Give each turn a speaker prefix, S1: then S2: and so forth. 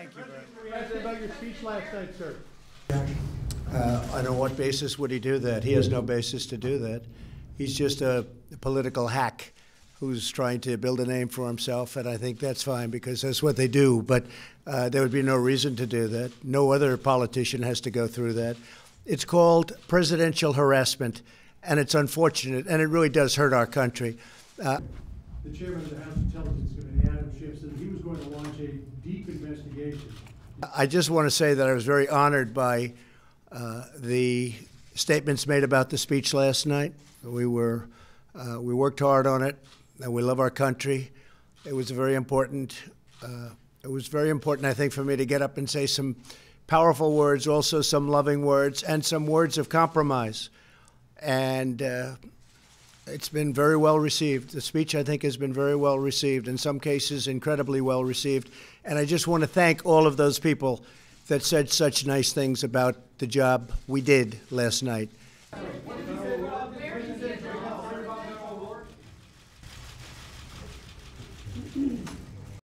S1: Thank you very
S2: about your speech last night, sir.
S1: Uh, on what basis would he do that? He has no basis to do that. He's just a political hack who's trying to build a name for himself, and I think that's fine because that's what they do. But uh, there would be no reason to do that. No other politician has to go through that. It's called presidential harassment, and it's unfortunate, and it really does hurt our country. Uh,
S2: The chairman of the House Intelligence Committee, Adam Schiff, said he was going to launch a deep investigation.
S1: I just want to say that I was very honored by uh, the statements made about the speech last night. We were uh, we worked hard on it, and we love our country. It was very important. Uh, it was very important, I think, for me to get up and say some powerful words, also some loving words, and some words of compromise. And uh, it's been very well received. The speech, I think, has been very well received, in some cases, incredibly well received. And I just want to thank all of those people that said such nice things about the job we did last night.